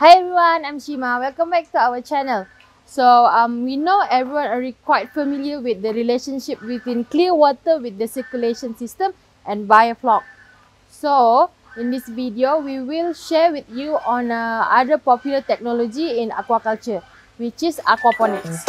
Hi everyone, I'm Shima. Welcome back to our channel. So um, we know everyone are quite familiar with the relationship between clear water with the circulation system and biofloc. So in this video, we will share with you on uh, other popular technology in aquaculture, which is aquaponics.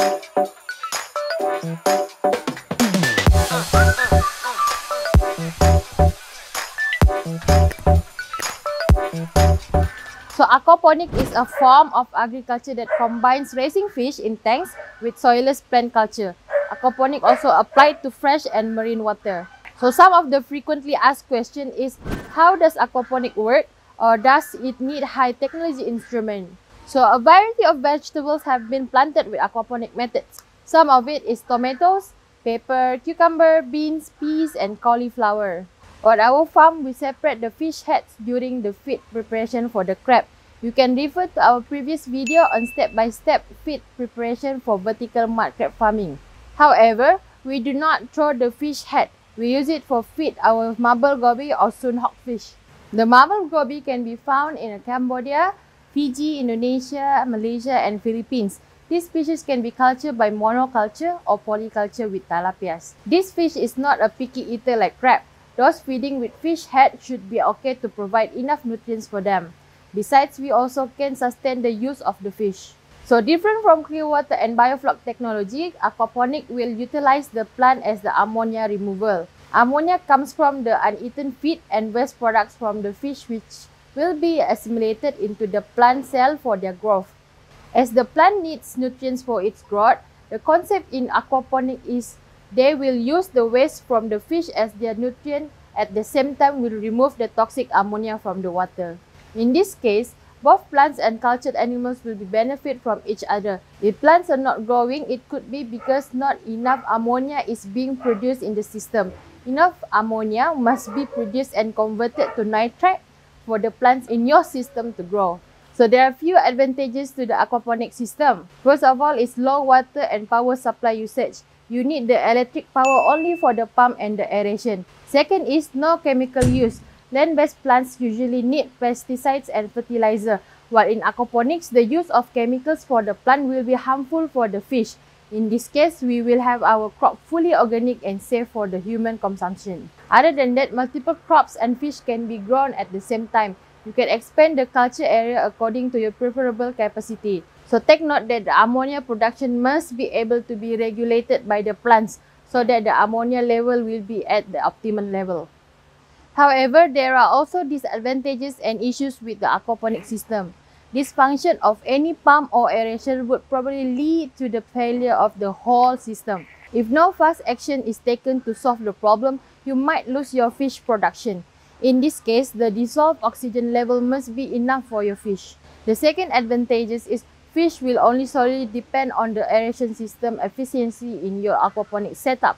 So aquaponic is a form of agriculture that combines raising fish in tanks with soilless plant culture. Aquaponic also applied to fresh and marine water. So some of the frequently asked question is how does aquaponic work or does it need high technology instrument? So a variety of vegetables have been planted with aquaponic methods. Some of it is tomatoes, pepper, cucumber, beans, peas and cauliflower. On our farm, we separate the fish heads during the feed preparation for the crab. You can refer to our previous video on step-by-step -step feed preparation for vertical mud crab farming. However, we do not throw the fish head. We use it for feed our marble goby or sun fish. The marble goby can be found in Cambodia, Fiji, Indonesia, Malaysia and Philippines. These species can be cultured by monoculture or polyculture with tilapias. This fish is not a picky eater like crab. Those feeding with fish head should be okay to provide enough nutrients for them. Besides, we also can sustain the use of the fish. So different from clear water and biofloc technology, aquaponic will utilize the plant as the ammonia removal. Ammonia comes from the uneaten feed and waste products from the fish which will be assimilated into the plant cell for their growth. As the plant needs nutrients for its growth, the concept in aquaponic is they will use the waste from the fish as their nutrient at the same time will remove the toxic ammonia from the water. In this case, both plants and cultured animals will be benefit from each other. If plants are not growing, it could be because not enough ammonia is being produced in the system. Enough ammonia must be produced and converted to nitrate for the plants in your system to grow. So there are few advantages to the aquaponic system. First of all is low water and power supply usage you need the electric power only for the pump and the aeration. Second is no chemical use. Land-based plants usually need pesticides and fertilizer, while in aquaponics, the use of chemicals for the plant will be harmful for the fish. In this case, we will have our crop fully organic and safe for the human consumption. Other than that, multiple crops and fish can be grown at the same time. You can expand the culture area according to your preferable capacity. So take note that the ammonia production must be able to be regulated by the plants so that the ammonia level will be at the optimum level. However, there are also disadvantages and issues with the aquaponic system. Dysfunction of any pump or aeration would probably lead to the failure of the whole system. If no fast action is taken to solve the problem, you might lose your fish production. In this case, the dissolved oxygen level must be enough for your fish. The second advantage is fish will only solely depend on the aeration system efficiency in your aquaponic setup.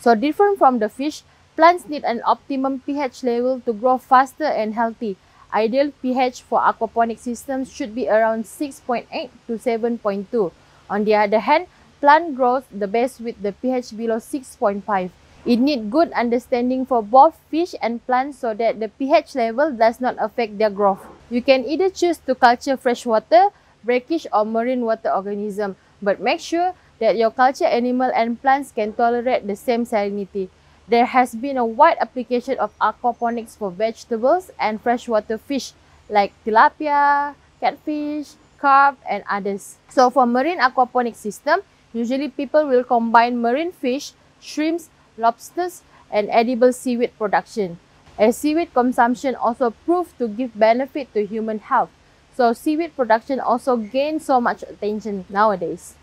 So different from the fish, plants need an optimum pH level to grow faster and healthy. Ideal pH for aquaponic systems should be around 6.8 to 7.2. On the other hand, plant grows the best with the pH below 6.5. It needs good understanding for both fish and plants so that the pH level does not affect their growth. You can either choose to culture freshwater brackish or marine water organism, but make sure that your culture animal and plants can tolerate the same salinity. There has been a wide application of aquaponics for vegetables and freshwater fish like tilapia, catfish, carp and others. So for marine aquaponic system, usually people will combine marine fish, shrimps, lobsters and edible seaweed production. As seaweed consumption also proved to give benefit to human health. So seaweed production also gains so much attention nowadays.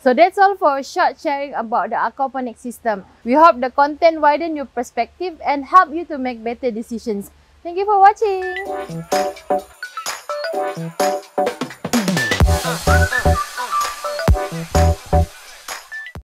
So that's all for a short sharing about the aquaponic system. We hope the content widen your perspective and help you to make better decisions. Thank you for watching.